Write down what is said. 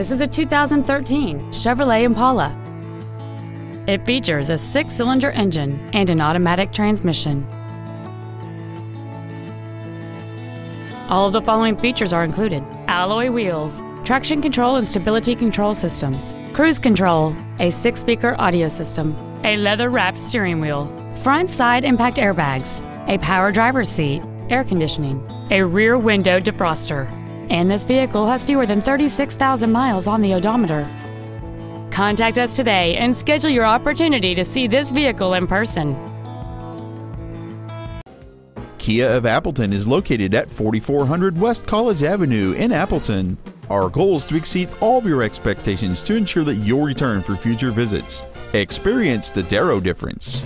This is a 2013 Chevrolet Impala. It features a six-cylinder engine and an automatic transmission. All of the following features are included. Alloy wheels, traction control and stability control systems, cruise control, a six-speaker audio system, a leather-wrapped steering wheel, front side impact airbags, a power driver's seat, air conditioning, a rear window defroster, and this vehicle has fewer than 36,000 miles on the odometer. Contact us today and schedule your opportunity to see this vehicle in person. Kia of Appleton is located at 4400 West College Avenue in Appleton. Our goal is to exceed all of your expectations to ensure that you'll return for future visits. Experience the Darrow difference.